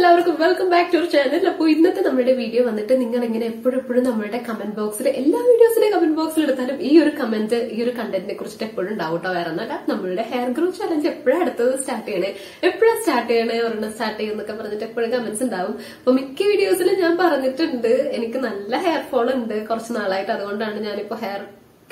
എല്ലാവർക്കും welcome back to channel അപ്പോൾ ഇന്നത്തെ നമ്മുടെ വീഡിയോ വന്നിട്ട് നിങ്ങൾ ഇങ്ങനെ എപ്പോഴും എപ്പോഴും നമ്മുടെ കമന്റ് ബോക്സിൽ എല്ലാ വീഡിയോസിലെ കമന്റ് ബോക്സിൽ എടുത്താലും ഈ ഒരു കമന്റ് ഈ ഒരു കണ്ടന്റിനെ കുറിച്ചിട്ട് എപ്പോഴും കേട്ടോ വേറെ ഒന്നല്ല നമ്മളുടെ ഹെയർ ഗ്രോ ചലഞ്ച് എപ്പോഴും അടുത്തത് സ്റ്റാർട്ട് ചെയ്യണേ? എപ്പോഴാണ് സ്റ്റാർട്ട് ചെയ്യണേ? ഒരെണ്ണം സ്റ്റാർട്ട് ചെയ്യുന്നൊക്കെ പറഞ്ഞിട്ട് എപ്പോഴും കമന്റ്സ് ഉണ്ടാവും. അപ്പൊ മിക്ക വീഡിയോസിലും ഞാൻ പറഞ്ഞിട്ടുണ്ട് എനിക്ക് നല്ല ഹെയർ ഫോൾ ഉണ്ട് കുറച്ച് നാളായിട്ട്. അതുകൊണ്ടാണ് ഞാനിപ്പോ ഹെയർ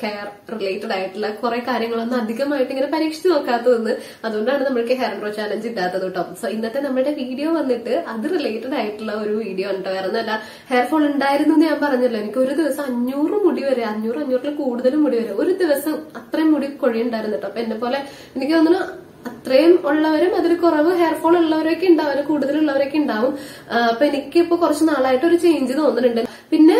കെയർ റിലേറ്റഡ് ആയിട്ടുള്ള കുറെ കാര്യങ്ങളൊന്നും അധികമായിട്ട് ഇങ്ങനെ പരീക്ഷിച്ചു നോക്കാത്തതെന്ന്. അതുകൊണ്ടാണ് നമ്മൾക്ക് ഹെയർ ഗ്രോ ചാലഞ്ച് ഇല്ലാത്തത് കേട്ടോ. സോ ഇന്നത്തെ നമ്മുടെ വീഡിയോ വന്നിട്ട് അത് റിലേറ്റഡ് ആയിട്ടുള്ള ഒരു വീഡിയോ ഉണ്ട് വേറെ ഒന്നല്ല ഹെയർ ഫോൾ ഉണ്ടായിരുന്നു ഞാൻ പറഞ്ഞല്ലോ. എനിക്ക് ഒരു ദിവസം അഞ്ഞൂറ് മുടി വരെ അഞ്ഞൂറ് അഞ്ഞൂറിൽ കൂടുതലും മുടി വരെ ഒരു ദിവസം അത്രയും മുടി കൊഴിയുണ്ടായിരുന്നു കേട്ടോ. അപ്പൊ എന്നെ പോലെ എനിക്ക് തോന്നുന്നു അത്രയും ഉള്ളവരും അതിൽ കുറവ് ഹെയർ ഫോൾ ഉള്ളവരൊക്കെ ഉണ്ടാവും കൂടുതലുള്ളവരൊക്കെ ഉണ്ടാവും. അപ്പൊ എനിക്ക് ഇപ്പൊ കുറച്ച് നാളായിട്ട് ഒരു ചേഞ്ച് തോന്നുന്നുണ്ട്. പിന്നെ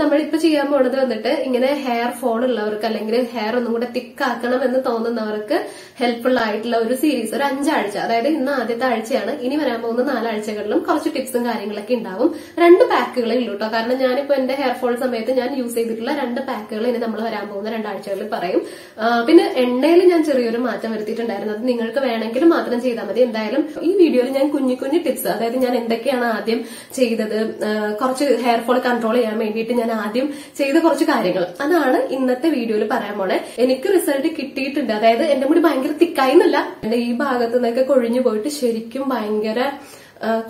നമ്മളിപ്പോ ചെയ്യാൻ പോണത് വന്നിട്ട് ഇങ്ങനെ ഹെയർ ഫോൾ ഉള്ളവർക്ക് അല്ലെങ്കിൽ ഹെയർ ഒന്നും കൂടെ തിക്ക് ആക്കണം എന്ന് തോന്നുന്നവർക്ക് ഹെൽപ്ഫുൾ ആയിട്ടുള്ള ഒരു സീരീസ് ഒരു അഞ്ചാഴ്ച. അതായത് ഇന്ന് ആദ്യത്തെ ആഴ്ചയാണ്. ഇനി വരാൻ പോകുന്ന നാലാഴ്ചകളിലും കുറച്ച് ടിപ്സും കാര്യങ്ങളൊക്കെ ഉണ്ടാവും. രണ്ട് പാക്കുകളേ ഉള്ളൂ കേട്ടോ കാരണം ഞാനിപ്പോ എന്റെ ഹെയർ ഫോൾ സമയത്ത് ഞാൻ യൂസ് ചെയ്തിട്ടുള്ള രണ്ട് പാക്കുകൾ ഇനി നമ്മൾ വരാൻ പോകുന്ന രണ്ടാഴ്ചകളിൽ പറയും. പിന്നെ എണ്ണയിൽ ഞാൻ ചെറിയൊരു മാറ്റം വരുത്തിയിട്ടുണ്ടായിരുന്നു. അത് നിങ്ങൾക്ക് വേണമെങ്കിൽ മാത്രം ചെയ്താൽ മതി. എന്തായാലും ഈ വീഡിയോയിൽ ഞാൻ കുഞ്ഞു കുഞ്ഞു ടിപ്സ് അതായത് ഞാൻ എന്തൊക്കെയാണ് ആദ്യം ചെയ്തത് കുറച്ച് ഹെയർ ഫോൾ കൺട്രോൾ ചെയ്യാൻ വേണ്ടിയിട്ട് ഞാൻ ആദ്യം ചെയ്ത കുറച്ച് കാര്യങ്ങൾ. അതാണ് ഇന്നത്തെ വീഡിയോയിൽ പറയാൻ പോണേ. എനിക്ക് റിസൾട്ട് കിട്ടിയിട്ടുണ്ട്. അതായത് എന്റെ മുടി ഭയങ്കര തിക്കായി എന്നല്ല. എന്റെ ഈ ഭാഗത്തു നിന്നൊക്കെ കൊഴിഞ്ഞു പോയിട്ട് ശരിക്കും ഭയങ്കര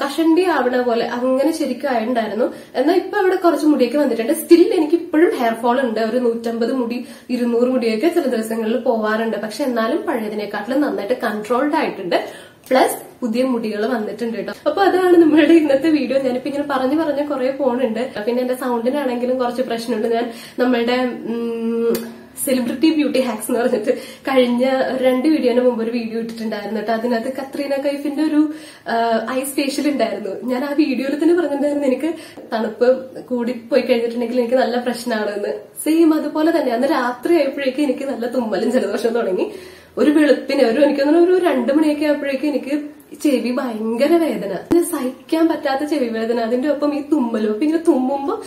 കഷണ്ടി ആവണ പോലെ അങ്ങനെ ശരിക്കും ആയിട്ടുണ്ടായിരുന്നു. എന്നാൽ ഇപ്പൊ അവിടെ കുറച്ച് മുടിയൊക്കെ വന്നിട്ടുണ്ട്. സ്റ്റിൽ എനിക്ക് ഇപ്പോഴും ഹെയർ ഫോൾ ഉണ്ട്. ഒരു നൂറ്റമ്പത് മുടി ഇരുന്നൂറ് മുടിയൊക്കെ ചില ദിവസങ്ങളിൽ പോവാറുണ്ട്. പക്ഷെ എന്നാലും പഴയതിനെക്കാട്ടിലും നന്നായിട്ട് കൺട്രോൾഡ് ആയിട്ടുണ്ട്. പ്ലസ് പുതിയ മുടികൾ വന്നിട്ടുണ്ട് കേട്ടോ അപ്പൊ അതാണ് നമ്മളുടെ ഇന്നത്തെ വീഡിയോ ഞാനിപ്പോ ഇങ്ങനെ പറഞ്ഞു പറഞ്ഞ കുറെ പോണുണ്ട്. പിന്നെ എന്റെ സൗണ്ടിനാണെങ്കിലും കുറച്ച് പ്രശ്നമുണ്ട്. ഞാൻ നമ്മളുടെ സെലിബ്രിറ്റി ബ്യൂട്ടി ഹാക്സ് എന്ന് പറഞ്ഞിട്ട് കഴിഞ്ഞ രണ്ട് വീഡിയോന് മുമ്പ് ഒരു വീഡിയോ ഇട്ടിട്ടുണ്ടായിരുന്നു കേട്ടോ അതിനകത്ത് കത്രീന കൈഫിന്റെ ഒരു ഐസ് ഫേഷ്യൽ ഉണ്ടായിരുന്നു. ഞാൻ ആ വീഡിയോയിൽ തന്നെ പറഞ്ഞിട്ടുണ്ടായിരുന്നു എനിക്ക് തണുപ്പ് കൂടി പോയി കഴിഞ്ഞിട്ടുണ്ടെങ്കിൽ എനിക്ക് നല്ല പ്രശ്നമാണെന്ന് സെയിം അതുപോലെ തന്നെ. അന്ന് രാത്രി ആയപ്പോഴേക്കും എനിക്ക് നല്ല തുമ്മലും ജലദോഷം തുടങ്ങി. ഒരു വെളുപ്പിന് ഒരു എനിക്ക് തോന്നുന്നു ഒരു രണ്ടു മണിയൊക്കെ ആയപ്പോഴേക്കും എനിക്ക് ചെവി ഭയങ്കര വേദന. സഹിക്കാൻ പറ്റാത്ത ചെവി വേദന. അതിന്റെ ഒപ്പം ഈ തുമ്മലും. ഇങ്ങനെ തുമ്മുമ്പോ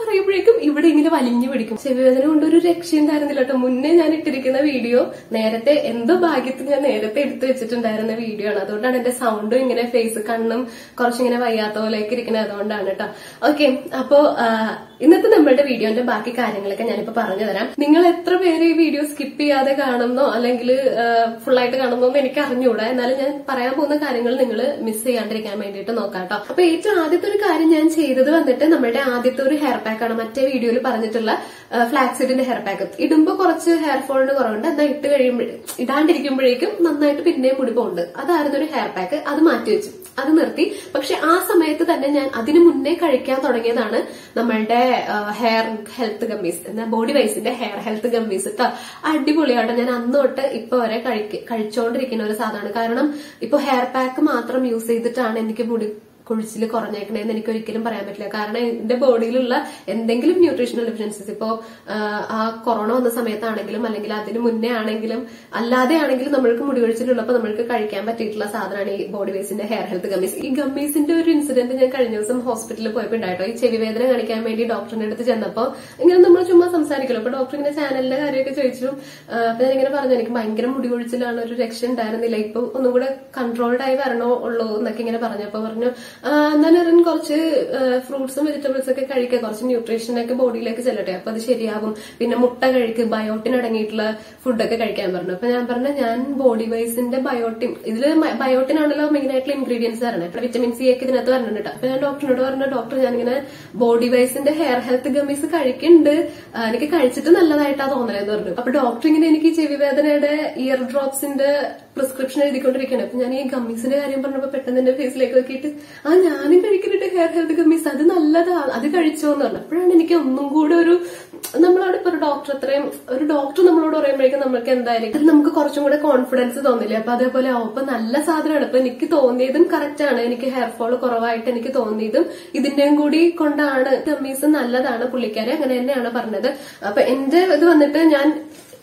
പറയുമ്പോഴേക്കും ഇവിടെ ഇങ്ങനെ വലിഞ്ഞു പിടിക്കും. ചെവി വേദന കൊണ്ട് ഒരു രക്ഷയുണ്ടായിരുന്നില്ല കേട്ടോ. മുന്നേ ഞാൻ ഇട്ടിരിക്കുന്ന വീഡിയോ നേരത്തെ എന്തോ ഭാഗ്യത്തിൽ ഞാൻ നേരത്തെ എടുത്തു വെച്ചിട്ടുണ്ടായിരുന്ന വീഡിയോ ആണ്. അതുകൊണ്ടാണ് എന്റെ സൗണ്ടും ഇങ്ങനെ ഫേസ് കണ്ണും കുറച്ചിങ്ങനെ വയ്യാത്ത പോലെയൊക്കെ ഇരിക്കുന്നത് അതുകൊണ്ടാണ് കേട്ടോ. ഓക്കെ അപ്പോ ഇന്നത്തെ നമ്മളുടെ വീഡിയോന്റെ ബാക്കി കാര്യങ്ങളൊക്കെ ഞാനിപ്പോ പറഞ്ഞു തരാം. നിങ്ങൾ എത്ര പേര് ഈ വീഡിയോ സ്കിപ്പ് ചെയ്യാതെ കാണുന്നോ അല്ലെങ്കിൽ ഫുൾ ആയിട്ട് കാണുന്നോ എന്ന് എനിക്ക് അറിഞ്ഞുകൂടാ എന്നാലും ഞാൻ പറയാൻ പോകുന്ന കാര്യങ്ങൾ നിങ്ങൾ മിസ് ചെയ്യാണ്ടിരിക്കാൻ വേണ്ടിയിട്ട് നോക്കാം കേട്ടോ. അപ്പൊ ഏറ്റവും ആദ്യത്തെ ഒരു കാര്യം ഞാൻ ചെയ്തത് വന്നിട്ട് നമ്മുടെ ആദ്യത്തെ ഒരു ഹെയർ പാക്ക് ആണ് മറ്റേ വീഡിയോയിൽ പറഞ്ഞിട്ടുള്ള ഫ്ലാക്സിഡിന്റെ ഹെയർ പാക്ക് ഇടുമ്പോൾ കുറച്ച് ഹെയർ ഫോളിന് കുറവുണ്ട്. എന്നാൽ ഇട്ട് കഴിയുമ്പോൾ ഇടാണ്ടിരിക്കുമ്പോഴേക്കും നന്നായിട്ട് പിന്നെയും മുടി അതായിരുന്നു ഒരു ഹെയർ പാക്ക് അത് മാറ്റി വെച്ചു. അത് നിർത്തി. പക്ഷെ ആ സമയത്ത് തന്നെ ഞാൻ അതിനു മുന്നേ കഴിക്കാൻ തുടങ്ങിയതാണ് നമ്മളുടെ ഹെയർ ഹെൽത്ത് ഗംബീസ് എന്നാ ബോഡി വൈസിന്റെ ഹെയർ ഹെൽത്ത് ഗംബീസ് കേട്ടോ അടിപൊളിയാണ് ഞാൻ അന്ന് തൊട്ട് ഇപ്പൊ വരെ കഴിച്ചോണ്ടിരിക്കുന്ന ഒരു സാധനമാണ്. കാരണം ഇപ്പൊ ഹെയർ പാക്ക് മാത്രം യൂസ് ചെയ്തിട്ടാണ് എനിക്ക് മുടി കുഴിച്ചിൽ കുറഞ്ഞേക്കണേന്ന് എനിക്ക് ഒരിക്കലും പറയാൻ പറ്റില്ല. കാരണം എന്റെ ബോഡിയിലുള്ള എന്തെങ്കിലും ന്യൂട്രീഷണൽ ഡെഫിഷ്യൻസീസ് ഇപ്പോ ആ കൊറോണ വന്ന സമയത്താണെങ്കിലും അല്ലെങ്കിൽ അതിന് മുന്നേ ആണെങ്കിലും അല്ലാതെ ആണെങ്കിലും നമ്മൾക്ക് മുടി കൊഴിച്ചിലുള്ളപ്പോൾ നമ്മൾക്ക് കഴിക്കാൻ പറ്റിയിട്ടുള്ള സാധനമാണ് ഈ ബോഡി വേസിന്റെ ഹെയർ ഹെൽത്ത് ഗമ്മീസ് ഈ ഗമ്മീസിന്റെ ഒരു ഇൻസിഡന്റ് ഞാൻ കഴിഞ്ഞ ദിവസം ഹോസ്പിറ്റലിൽ പോയപ്പോൾ ഉണ്ടായിട്ടോ. ഈ ചെവി വേദന കാണിക്കാൻ വേണ്ടി ഡോക്ടറിന്റെ അടുത്ത് ചെന്നപ്പോ ഇങ്ങനെ നമ്മൾ ചുമ്മാ സംസാരിക്കലോ അപ്പൊ ഡോക്ടർ ഇങ്ങനെ ചാനലിന്റെ കാര്യമൊക്കെ ചോദിച്ചു. അപ്പൊ ഞാൻ ഇങ്ങനെ പറഞ്ഞു എനിക്ക് ഭയങ്കര മുടി കൊഴിച്ചിലാണ് ഒരു രക്ഷ ഉണ്ടായിരുന്നില്ല. ഇപ്പൊ ഒന്നും കൂടെ കൺട്രോൾഡ് ആയി വരണോ ഉള്ളൂ എന്നൊക്കെ ഇങ്ങനെ പറഞ്ഞപ്പോ പറഞ്ഞു എന്നാലും കുറച്ച് ഫ്രൂട്ട്സും വെജിറ്റബിൾസ് ഒക്കെ കഴിക്കുക കുറച്ച് ന്യൂട്രീഷനൊക്കെ ബോഡിയിലേക്ക് ചെല്ലട്ടെ. അപ്പൊ അത് ശരിയാകും. പിന്നെ മുട്ട കഴിക്കുക ബയോട്ടിൻ അടങ്ങിയിട്ടുള്ള ഫുഡൊക്കെ കഴിക്കാൻ പറഞ്ഞു. അപ്പൊ ഞാൻ പറഞ്ഞു ഞാൻ ബോഡി വൈസിന്റെ ബയോട്ടിൻ ഇതിൽ ബയോട്ടിൻ ആണല്ലോ മെയിൻ ആയിട്ടുള്ള ഇൻഗ്രീഡിയൻസ് വരണേ വിറ്റമിൻ സി ഒക്കെ ഇതിനകത്ത് പറഞ്ഞിട്ടുണ്ട് ട്ടോ. അപ്പൊ ഞാൻ ഡോക്ടറിനോട് പറഞ്ഞു ഡോക്ടർ ഞാനിങ്ങനെ ബോഡി വൈസിന്റെ ഹെയർ ഹെൽത്ത് ഗമ്മീസ് കഴിക്കുന്നുണ്ട് എനിക്ക് കഴിച്ചിട്ട് നല്ലതായിട്ടാ തോന്നലെന്ന് പറഞ്ഞു. അപ്പൊ ഡോക്ടർ ഇങ്ങനെ എനിക്ക് ചെവി വേദനയുടെ ഇയർ ഡ്രോപ്സിന്റെ പ്രിസ്ക്രിപ്ഷൻ എഴുതിക്കൊണ്ടിരിക്കുകയാണ് അപ്പൊ ഞാൻ ഈ ഗമ്മീസിന്റെ കാര്യം പറഞ്ഞപ്പോ പെട്ടെന്ന് എന്റെ ഫേസിലേക്ക് നോക്കിയിട്ട് ഞാനും കഴിക്കുന്നുണ്ട് ഹെയർ ഹെൽത്ത് ഗമ്മീസ് അത് നല്ലതാ. അത് കഴിച്ചോന്ന് പറഞ്ഞു. അപ്പോഴാണ് എനിക്ക് ഒന്നും കൂടെ ഒരു നമ്മളവിടെ ഇപ്പൊ ഒരു ഡോക്ടർ അത്രയും ഒരു ഡോക്ടർ നമ്മളോട് പറയുമ്പോഴേക്കും നമുക്ക് എന്തായാലും നമുക്ക് കുറച്ചും കൂടെ കോൺഫിഡൻസ് തോന്നില്ല? അപ്പൊ അതേപോലെ അപ്പൊ നല്ല സാധനമാണ്. ഇപ്പൊ എനിക്ക് തോന്നിയതും കറക്റ്റ് ആണ്. എനിക്ക് ഹെയർ ഫോൾ കുറവായിട്ട് എനിക്ക് തോന്നിയതും ഇതിന്റെയും കൂടി കൊണ്ടാണ്. ഗമ്മീസ് നല്ലതാണ് പുള്ളിക്കാരെ. അങ്ങനെ തന്നെയാണ് പറഞ്ഞത്. അപ്പൊ എന്റെ ഇത് വന്നിട്ട് ഞാൻ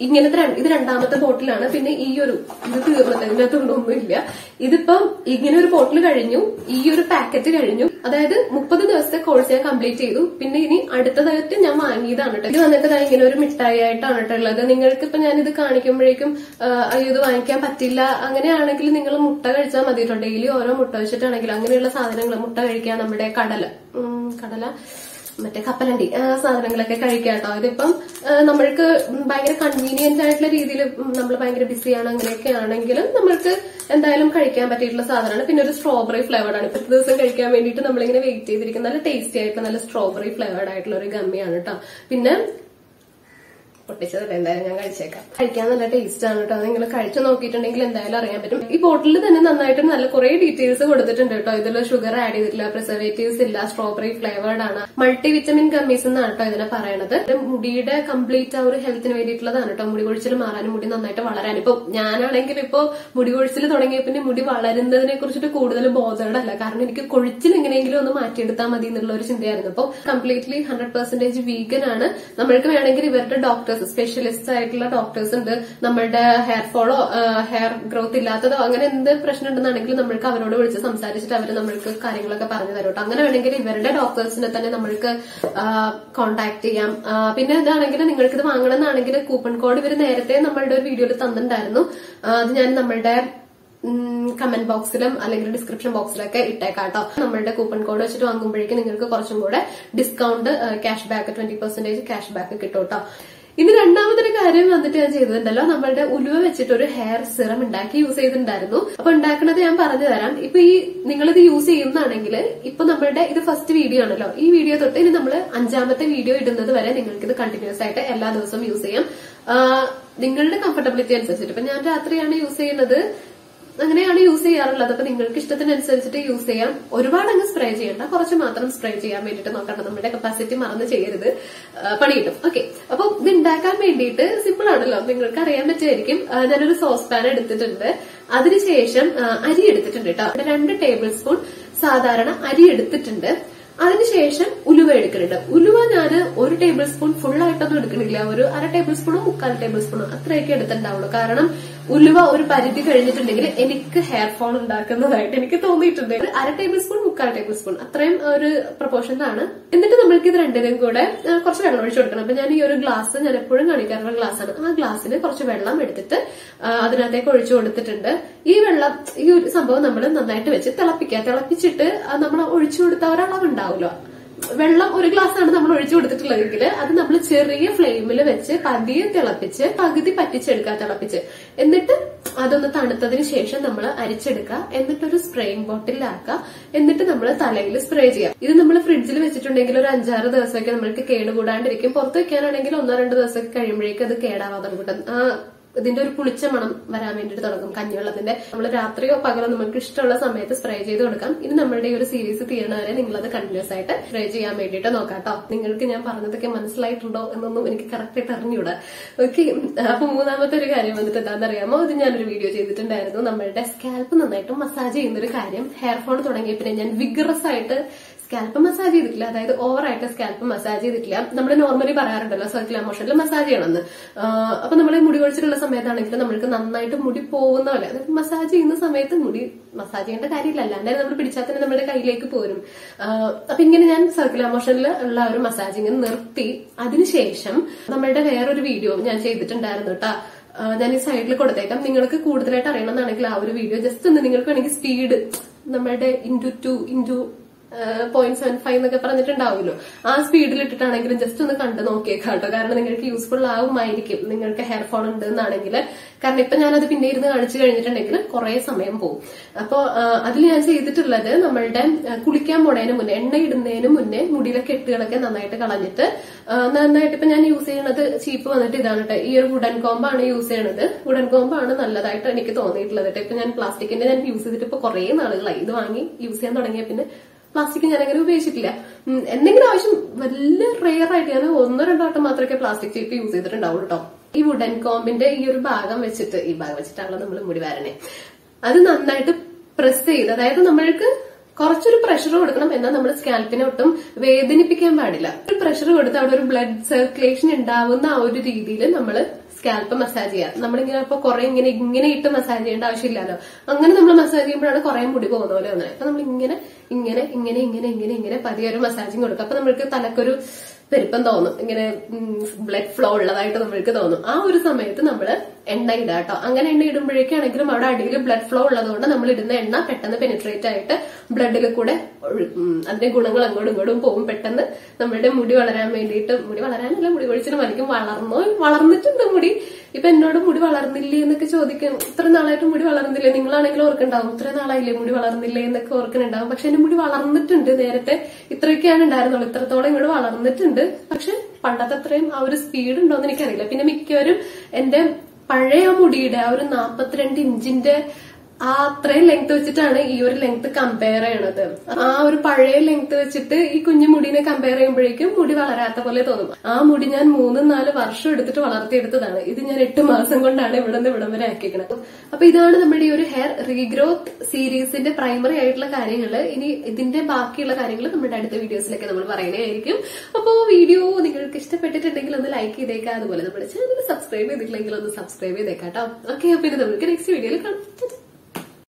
ഇങ്ങനത്തെ ഇത് രണ്ടാമത്തെ ബോട്ടിലാണ്. പിന്നെ ഈ ഒരു ഇത് തീർന്നത്. ഇതിനകത്തൊന്നുമില്ല ഇതിപ്പം ഇങ്ങനെ ഒരു ബോട്ടിൽ കഴിഞ്ഞു. ഈ ഒരു പാക്കറ്റ് കഴിഞ്ഞു. അതായത് മുപ്പത് ദിവസത്തെ കോഴ്സ് ഞാൻ കംപ്ലീറ്റ് ചെയ്തു. പിന്നെ ഇനി അടുത്ത അടുത്തതായിട്ട് ഞാൻ വാങ്ങിയതാണ് കേട്ടോ ഇത് വന്നിട്ട് ഇങ്ങനെ ഒരു മിഠായി ആയിട്ടാണ് കേട്ടോ ഉള്ളത്. നിങ്ങൾക്ക് ഇപ്പൊ ഞാൻ ഇത് കാണിക്കുമ്പോഴേക്കും അയ്യോ ഇത് വാങ്ങിക്കാൻ പറ്റില്ല. അങ്ങനെയാണെങ്കിൽ നിങ്ങൾ മുട്ട കഴിച്ചാൽ മതി കേട്ടോ ഡെയിലി ഓരോ മുട്ട വെച്ചിട്ടാണെങ്കിൽ അങ്ങനെയുള്ള സാധനങ്ങൾ മുട്ട കഴിക്കാൻ നമ്മുടെ കടല. കടല. മറ്റേ കപ്പലണ്ടി സാധനങ്ങളൊക്കെ കഴിക്കാം കേട്ടോ ഇതിപ്പം നമ്മൾക്ക് ഭയങ്കര കൺവീനിയന്റ് ആയിട്ടുള്ള രീതിയിൽ നമ്മൾ ഭയങ്കര ബിസിയാണ് അങ്ങനെയൊക്കെ ആണെങ്കിലും നമ്മൾക്ക് എന്തായാലും കഴിക്കാൻ പറ്റിയിട്ടുള്ള സാധനമാണ്. പിന്നെ ഒരു സ്ട്രോബെറി ഫ്ലേവർഡ് ആണ്. ഇപ്പൊ ഒരു ദിവസം കഴിക്കാൻ വേണ്ടിയിട്ട് നമ്മളിങ്ങനെ വെയിറ്റ് ചെയ്തിരിക്കുന്ന നല്ല ടേസ്റ്റി ആയിട്ടുള്ള നല്ല സ്ട്രോബെറി ഫ്ലേവർഡ് ആയിട്ടുള്ള ഒരു ഗമ്മിയാണ് കേട്ടോ പിന്നെ പൊട്ടിച്ചത് എന്തായാലും ഞാൻ കഴിച്ചേക്കാം. കഴിക്കാൻ നല്ല ടേസ്റ്റ് ആണ് കേട്ടോ. നിങ്ങൾ കഴിച്ചു നോക്കിയിട്ടുണ്ടെങ്കിൽ എന്തായാലും അറിയാൻ പറ്റും. ഈ ബോട്ടിൽ തന്നെ നന്നായിട്ട് നല്ല കുറെ ഡീറ്റെയിൽസ് കൊടുത്തിട്ടുണ്ട് കേട്ടോ. ഇതിൽ ഷുഗർ ആഡ് ചെയ്തിട്ടില്ല പ്രിസർവേറ്റീവ്സ് ഇല്ല സ്ട്രോബെറി ഫ്ലേവേർഡ് ആണ്. മൾട്ടി വിറ്റമിൻ ഗമ്മീസ് എന്നാണ് കേട്ടോ ഇതിനെ പറയണത്. മുടിയുടെ കംപ്ലീറ്റ് ആ ഒരു ഹെൽത്തിന് വേണ്ടിയിട്ടുള്ളതാണ് കേട്ടോ. മുടി കൊഴിച്ചിൽ മാറാനും മുടി നന്നായിട്ട് വളരാനും. ഇപ്പൊ ഞാനാണെങ്കിൽ ഇപ്പോ മുടി കൊഴിച്ചിൽ തുടങ്ങിയ പിന്നെ മുടി വളരുന്നതിനെ കുറിച്ചിട്ട് കൂടുതൽ ബോധേഡല്ല കാരണം എനിക്ക് കൊഴിച്ചിൽ എങ്ങനെയെങ്കിലും ഒന്ന് മാറ്റിയെടുത്താൽ മതി എന്നുള്ള ഒരു ചിന്തയായിരുന്നു. അപ്പോൾ കംപ്ലീറ്റ്ലി ഹൺഡ്രഡ് പെർസെന്റേജ് വീഗൻ ആണ്. നമ്മൾക്ക് വേണമെങ്കിൽ ഇവരുടെ ഡോക്ടേഴ്സ് സ്പെഷ്യലിസ്റ്റ് ആയിട്ടുള്ള ഡോക്ടേഴ്സ് ഉണ്ട്. നമ്മളുടെ ഹെയർ ഫോളോ ഹെയർ ഗ്രോത്ത് ഇല്ലാത്തതോ അങ്ങനെ എന്ത് പ്രശ്നം ഉണ്ടെന്നാണെങ്കിലും നമ്മൾക്ക് അവരോട് വിളിച്ച് സംസാരിച്ചിട്ട് അവർ നമ്മൾക്ക് കാര്യങ്ങളൊക്കെ പറഞ്ഞു തരും അങ്ങനെ വേണമെങ്കിൽ ഇവരുടെ ഡോക്ടേഴ്സിനെ തന്നെ നമ്മൾക്ക് കോൺടാക്ട് ചെയ്യാം. പിന്നെ ഇതാണെങ്കിൽ നിങ്ങൾക്ക് ഇത് വാങ്ങണമെന്നാണെങ്കിൽ കൂപ്പൺ കോഡ് ഇവർ നേരത്തെ നമ്മളുടെ ഒരു വീഡിയോയിൽ തന്നിട്ടുണ്ടായിരുന്നു. അത് ഞാൻ നമ്മളുടെ കമന്റ് ബോക്സിലും അല്ലെങ്കിൽ ഡിസ്ക്രിപ്ഷൻ ബോക്സിലൊക്കെ ഇട്ടേക്കാം കേട്ടോ. നമ്മളുടെ കൂപ്പൺ കോഡ് വെച്ചിട്ട് വാങ്ങുമ്പോഴേക്കും നിങ്ങൾക്ക് കുറച്ചും കൂടെ discount cash back twenty percentage cash back കിട്ടും കേട്ടോ. ഇനി രണ്ടാമതൊരു കാര്യം വന്നിട്ട് ഞാൻ ചെയ്തിട്ടുണ്ടല്ലോ. നമ്മളുടെ ഉലുവ വെച്ചിട്ട് ഒരു ഹെയർ സിറം ഉണ്ടാക്കി യൂസ് ചെയ്തിട്ടുണ്ടായിരുന്നു. അപ്പൊ ഉണ്ടാക്കണത് ഞാൻ പറഞ്ഞു തരാം. ഇപ്പൊ ഈ നിങ്ങളിത് യൂസ് ചെയ്യുന്നതാണെങ്കിൽ ഇപ്പൊ നമ്മളുടെ ഇത് ഫസ്റ്റ് വീഡിയോ ആണല്ലോ. ഈ വീഡിയോ തൊട്ട് ഇനി നമ്മൾ അഞ്ചാമത്തെ വീഡിയോ ഇടുന്നത് വരെ നിങ്ങൾക്ക് ഇത് കണ്ടിന്യൂസ് ആയിട്ട് എല്ലാ ദിവസവും യൂസ് ചെയ്യാം. നിങ്ങളുടെ കംഫർട്ടബിലിറ്റി അനുസരിച്ചിട്ട്. ഇപ്പൊ ഞാൻ രാത്രിയാണ് യൂസ് ചെയ്യുന്നത്. അങ്ങനെയാണ് യൂസ് ചെയ്യാറുള്ളത്. അപ്പൊ നിങ്ങൾക്ക് ഇഷ്ടത്തിനനുസരിച്ചിട്ട് യൂസ് ചെയ്യാം. ഒരുപാട് അങ്ങ് സ്പ്രേ ചെയ്യണ്ട. കുറച്ച് മാത്രം സ്പ്രേ ചെയ്യാൻ വേണ്ടിയിട്ട് നോക്കണം നമ്മുടെ കപ്പാസിറ്റി മറന്ന് ചെയ്യരുത്. പണി കിട്ടും. ഓക്കെ അപ്പൊ ഇത് ഉണ്ടാക്കാൻ വേണ്ടിയിട്ട് സിമ്പിൾ ആണല്ലോ. നിങ്ങൾക്ക് അറിയാൻ പറ്റുമായിരിക്കും. ഞാനൊരു സോസ് പാൻ എടുത്തിട്ടുണ്ട്. അതിനുശേഷം അരി എടുത്തിട്ടുണ്ട് കേട്ടോ രണ്ട് ടേബിൾ സ്പൂൺ സാധാരണ അരി എടുത്തിട്ടുണ്ട്. അതിനുശേഷം ഉലുവ എടുക്കുന്നുണ്ട്. ഉലുവ ഞാൻ ഒരു ടേബിൾ സ്പൂൺ ഫുൾ ആയിട്ടൊന്നും എടുക്കണില്ല ഒരു അര ടേബിൾ സ്പൂണോ മുക്കാൽ ടേബിൾ സ്പൂണോ അത്രയൊക്കെ എടുത്തിട്ടുണ്ടാവുള്ളൂ. കാരണം ഉലുവ ഒരു പരിധി കഴിഞ്ഞിട്ടുണ്ടെങ്കിൽ എനിക്ക് ഹെയർ ഫോൾ ഉണ്ടാക്കുന്നതായിട്ട് എനിക്ക് തോന്നിയിട്ടുണ്ട്. ഒരു അര ടേബിൾ സ്പൂൺ മുക്കാൽ ടേബിൾ സ്പൂൺ അത്രയും ഒരു പ്രൊപ്പോർഷനിലാണ് എന്നിട്ട് നമ്മൾക്ക് ഇത് രണ്ടിനും കൂടെ കുറച്ച് വെള്ളം ഒഴിച്ചു കൊടുക്കണം. അപ്പൊ ഞാൻ ഈ ഒരു ഗ്ലാസ് ഞാൻ എപ്പോഴും കാണിക്കാറുള്ള ഗ്ലാസ് ആണ്. ആ ഗ്ലാസ്സിന് കുറച്ച് വെള്ളം എടുത്തിട്ട് അതിനകത്തേക്ക് ഒഴിച്ചു കൊടുത്തിട്ടുണ്ട്. ഈ വെള്ളം ഈ ഒരു സംഭവം നമ്മൾ നന്നായിട്ട് വെച്ച് തിളപ്പിക്കുക. തിളപ്പിച്ചിട്ട് നമ്മൾ ഒഴിച്ചു കൊടുത്ത ഒരളവ് ഉണ്ടാവുമല്ലോ വെള്ളം ഒരു ഗ്ലാസ് ആണ് നമ്മൾ ഒഴിച്ചു കൊടുത്തിട്ടുള്ളതെങ്കിൽ അത് നമ്മൾ ചെറിയ ഫ്ലെയിമിൽ വെച്ച് പതിയെ തിളപ്പിച്ച് പകുതി പറ്റിച്ചെടുക്കുക തിളപ്പിച്ച്. എന്നിട്ട് അതൊന്ന് തണുത്തതിന് ശേഷം നമ്മൾ അരിച്ചെടുക്കുക എന്നിട്ടൊരു സ്പ്രേയിങ് ബോട്ടിലാക്കുക എന്നിട്ട് നമ്മൾ തലയിൽ സ്പ്രേ ചെയ്യാം. ഇത് നമ്മൾ ഫ്രിഡ്ജിൽ വെച്ചിട്ടുണ്ടെങ്കിൽ ഒരു അഞ്ചാറ് ദിവസമൊക്കെ നമ്മൾക്ക് കേടുകൂടാണ്ടിരിക്കും. പുറത്ത് വെക്കാനാണെങ്കിൽ ഒന്നോ രണ്ടോ ദിവസമൊക്കെ കഴിയുമ്പോഴേക്കും അത് കേടാവാതെ നമുക്ക് ആ ഇതിന്റെ ഒരു പുളിച്ച മണം വരാൻ വേണ്ടിയിട്ട് തുടങ്ങും. കഞ്ഞിവെള്ളത്തിന്റെ. നമ്മൾ രാത്രിയോ പകലോ നമുക്ക് ഇഷ്ടമുള്ള സമയത്ത് സ്പ്രേ ചെയ്ത് കൊടുക്കാം. ഇനി നമ്മളുടെ ഈ ഒരു സീരീസ് തീരണവരെ നിങ്ങൾ അത് കണ്ടിന്യൂസ് ആയിട്ട് സ്പ്രേ ചെയ്യാൻ വേണ്ടിട്ട് നോക്കാം കേട്ടോ നിങ്ങൾക്ക് ഞാൻ പറഞ്ഞതൊക്കെ മനസ്സിലായിട്ടുണ്ടോ എന്നൊന്നും എനിക്ക് കറക്റ്റ് ആയിട്ട് അറിഞ്ഞൂടാ. ഓക്കെ അപ്പൊ മൂന്നാമത്തെ ഒരു കാര്യം വന്നിട്ട് എന്താണെന്ന് അറിയാമോ ഇത് ഞാനൊരു വീഡിയോ ചെയ്തിട്ടുണ്ടായിരുന്നു. നമ്മളുടെ സ്കാൽപ്പ് നന്നായിട്ട് മസാജ് ചെയ്യുന്ന ഒരു കാര്യം. ഹെയർ ഫോൺ തുടങ്ങിയ പിന്നെ ഞാൻ വിഗ്രസ് ആയിട്ട് സ്കാൽപ്പ് മസാജ് ചെയ്തിട്ടില്ല. അതായത് ഓവറായിട്ട് സ്കാൽപ്പ് മസാജ് ചെയ്തിട്ടില്ല. നമ്മൾ നോർമലി പറയാറുണ്ടല്ലോ സർക്കുലർ മോഷനിൽ മസാജ് ചെയ്യണമെന്ന്. അപ്പൊ നമ്മൾ മുടി കൊഴിച്ചിട്ടുള്ള സമയത്താണെങ്കിൽ നമ്മൾക്ക് നന്നായിട്ട് മുടി പോകുന്ന പോലെ അതായത് മസാജ് ചെയ്യുന്ന സമയത്ത് മുടി മസാജ് ചെയ്യേണ്ട കാര്യമില്ല. അല്ലാണ്ട് നമ്മൾ പിടിച്ചാൽ തന്നെ നമ്മുടെ കയ്യിലേക്ക് പോരും. അപ്പൊ ഇങ്ങനെ ഞാൻ സർക്കുലർ മോഷനിൽ ഉള്ള ഒരു മസാജിങ് നിർത്തി. അതിനുശേഷം നമ്മളുടെ വേറൊരു വീഡിയോ ഞാൻ ചെയ്തിട്ടുണ്ടായിരുന്നു കേട്ടോ ഞാൻ ഈ സൈഡിൽ കൊടുത്തേക്കാം. നിങ്ങൾക്ക് കൂടുതലായിട്ട് അറിയണമെന്നാണെങ്കിൽ ആ ഒരു വീഡിയോ ജസ്റ്റ് ഒന്ന് നിങ്ങൾക്ക് വേണമെങ്കിൽ സ്പീഡ് നമ്മളുടെ into two into point seven five എന്നൊക്കെ പറഞ്ഞിട്ടുണ്ടാവുമല്ലോ. ആ സ്പീഡിൽ ഇട്ടിട്ടാണെങ്കിലും ജസ്റ്റ് ഒന്ന് കണ്ട് നോക്കിയേക്കാട്ടോ കാരണം നിങ്ങൾക്ക് യൂസ്ഫുൾ ആവുമായിരിക്കും. നിങ്ങൾക്ക് ഹെയർ ഫോൾ ഉണ്ട് എന്നാണെങ്കിൽ കാരണം ഇപ്പൊ ഞാനത് പിന്നെ ഇരുന്ന് കാണിച്ചു കഴിഞ്ഞിട്ടുണ്ടെങ്കിൽ കുറെ സമയം പോകും അപ്പോ അതിൽ ഞാൻ ചെയ്തിട്ടുള്ളത് നമ്മളുടെ കുളിക്കാൻ പോണതിന് മുന്നേ എണ്ണ ഇടുന്നതിന് മുന്നേ മുടിയിലെ കെട്ടുകളൊക്കെ നന്നായിട്ട് കളഞ്ഞിട്ട് നന്നായിട്ട് ഇപ്പൊ ഞാൻ യൂസ് ചെയ്യണത് ചീപ്പ് വന്നിട്ട് ഇതാണ് കേട്ടോ. ഈ ഒരു വുഡൻ കോമ്പാണ് യൂസ് ചെയ്യണത്. വുഡൻ കോമ്പാണ് നല്ലതായിട്ട് എനിക്ക് തോന്നിയിട്ടുള്ളത് കേട്ടോ. ഇപ്പൊ ഞാൻ പ്ലാസ്റ്റിക്കിന്റെ ഞാൻ യൂസ് ചെയ്തിട്ട് ഇപ്പൊ കുറെ നാളുകളായി. ഇത് വാങ്ങി യൂസ് ചെയ്യാൻ തുടങ്ങിയ പിന്നെ പ്ലാസ്റ്റിക് ഞാൻ അങ്ങനെ ഉപയോഗിച്ചിട്ടില്ല. എന്തെങ്കിലും ആവശ്യം വലിയ റെയർ ആയിട്ട് ഞാൻ ഒന്നോ രണ്ടോ വട്ടം മാത്രമേ പ്ലാസ്റ്റിക് ചേപ്പ് യൂസ് ചെയ്തിട്ടുണ്ടാവും കേട്ടോ ഈ വുഡൻ കോമ്പിന്റെ ഈ ഒരു ഭാഗം വെച്ചിട്ട് ഈ ഭാഗം വെച്ചിട്ടാണല്ലോ നമ്മൾ മുടി വരണേ. അത് നന്നായിട്ട് പ്രസ് ചെയ്ത് അതായത് നമ്മൾക്ക് കുറച്ചൊരു പ്രഷർ കൊടുക്കണം എന്നാൽ നമ്മൾ സ്കാൽപ്പിനെ ഒട്ടും വേദനിപ്പിക്കാൻ പാടില്ല. ഒരു പ്രഷർ കൊടുത്ത് അവിടെ ഒരു ബ്ലഡ് സർക്കുലേഷൻ ഉണ്ടാവുന്ന ആ ഒരു രീതിയിൽ നമ്മൾ സ്കാൽപ്പ് മസാജ് ചെയ്യുക നമ്മളിങ്ങനെ ഇപ്പൊ കുറെ ഇങ്ങനെ ഇങ്ങനെ ഇട്ട് മസാജ് ചെയ്യേണ്ട ആവശ്യമില്ലല്ലോ അങ്ങനെ നമ്മൾ മസാജ് ചെയ്യുമ്പോഴാണ് കുറെ മുടി പോകുന്ന പോലെ വന്നത്. അപ്പൊ നമ്മൾ ഇങ്ങനെ ഇങ്ങനെ ഇങ്ങനെ ഇങ്ങനെ ഇങ്ങനെ ഇങ്ങനെ പതിയെ മസാജിങ് കൊടുക്കുക അപ്പൊ നമ്മൾക്ക് തലക്കൊരു പെരുപ്പം തോന്നും. ഇങ്ങനെ ബ്ലഡ് ഫ്ലോ ഉള്ളതായിട്ട് നമ്മൾക്ക് തോന്നും. ആ ഒരു സമയത്ത് നമ്മൾ എണ്ണ ഇടുക കേട്ടോ. അങ്ങനെ എണ്ണ ഇടുമ്പോഴേക്കാണെങ്കിലും അവിടെ അടിയിൽ ബ്ലഡ് ഫ്ലോ ഉള്ളതുകൊണ്ട് നമ്മൾ ഇടുന്ന എണ്ണ പെട്ടെന്ന് പെനിട്രേറ്റ് ആയിട്ട് ബ്ലഡിൽ കൂടെ അതിന്റെ ഗുണങ്ങൾ അങ്ങോട്ടും ഇങ്ങോട്ടും പോകും. പെട്ടെന്ന് നമ്മുടെ മുടി വളരാൻ വേണ്ടിയിട്ട് മുടി വളരാനല്ല മുടി കൊഴിച്ചിന് വലിക്കും വളർന്നോ വളർന്നിട്ടുണ്ട് മുടി? ഇപ്പൊ എന്നോട് മുടി വളർന്നില്ലേ എന്നൊക്കെ ചോദിക്കും ഇത്ര നാളായിട്ട് മുടി വളർന്നില്ലേ? നിങ്ങളാണെങ്കിൽ ഓർക്കുണ്ടാവും ഇത്ര നാളായില്ലേ മുടി വളർന്നില്ലേ എന്നൊക്കെ ഓർക്കുന്നുണ്ടാവും പക്ഷെ എന്റെ മുടി വളർന്നിട്ടുണ്ട് നേരത്തെ. ഇത്രയൊക്കെയാണ് ഉണ്ടായിരുന്നുള്ളൂ. ഇത്രത്തോളം ഇങ്ങോട്ട് വളർന്നിട്ടുണ്ട്. പക്ഷെ പണ്ടത്തെ അത്രയും ആ ഒരു സ്പീഡ് ഉണ്ടോന്ന് എനിക്കറിയില്ല. പിന്നെ മിക്കവരും എന്റെ പഴയ മുടിയുടെ ആ ഒരു നാപ്പത്തിരണ്ട് ഇഞ്ചിന്റെ ആ അത്രയും ലെങ്ത് വെച്ചിട്ടാണ് ഈ ഒരു ലെങ്ത് കമ്പയർ ചെയ്യണത്. ആ ഒരു പഴയ ലെങ്ത് വെച്ചിട്ട് ഈ കുഞ്ഞു മുടിനെ കമ്പയർ ചെയ്യുമ്പോഴേക്കും മുടി വളരാത്ത പോലെ തോന്നും. ആ മുടി ഞാൻ മൂന്നും നാല് വർഷം എടുത്തിട്ട് വളർത്തിയെടുത്തതാണ്. ഇത് ഞാൻ എട്ട് മാസം കൊണ്ടാണ് ഇവിടെ നിന്ന് ഇവിടം വരെ ആക്കിക്കണത് അപ്പൊ ഇതാണ് നമ്മുടെ ഈ ഒരു ഹെയർ റീഗ്രോത്ത് സീരീസിന്റെ പ്രൈമറി ആയിട്ടുള്ള കാര്യങ്ങൾ ഇനി ഇതിന്റെ ബാക്കിയുള്ള കാര്യങ്ങൾ നമ്മുടെ അടുത്ത വീഡിയോസിലൊക്കെ നമ്മൾ പറയുന്നതായിരിക്കും. അപ്പോ വീഡിയോ നിങ്ങൾക്ക് ഇഷ്ടപ്പെട്ടിട്ടുണ്ടെങ്കിൽ ഒന്ന് ലൈക്ക് ചെയ്തേക്കാം. അതുപോലെ നമ്മുടെ ചാനൽ സബ്സ്ക്രൈബ് ചെയ്തിട്ടില്ലെങ്കിൽ ഒന്ന് സബ്സ്ക്രൈബ് ചെയ്തേക്കാം കേട്ടോ ഓക്കെ അപ്പൊ ഇനി നമുക്ക് നെക്സ്റ്റ് വീഡിയോയിൽ കാണാം.